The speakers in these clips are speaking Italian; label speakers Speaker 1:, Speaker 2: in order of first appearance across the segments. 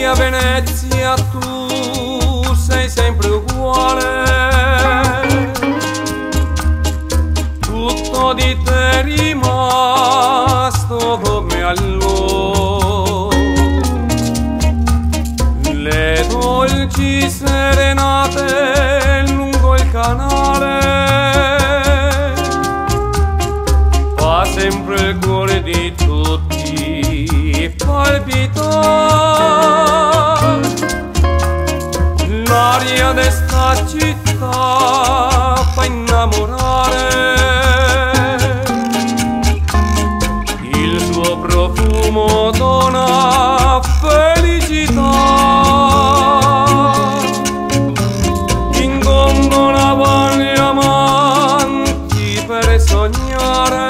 Speaker 1: Vecchia Venezia, tu sei sempre uguale. Tutto di te è rimasto come allora. Le dolci serenate lungo il canale. Fa sempre il cuore di tutti palpitare. L'aria di città fa innamorare. Il suo profumo dona felicità. Ingongola gli amanti per sognare.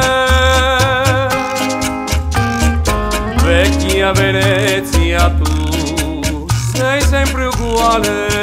Speaker 1: Vecchia Venezia, tu sei sempre uguale.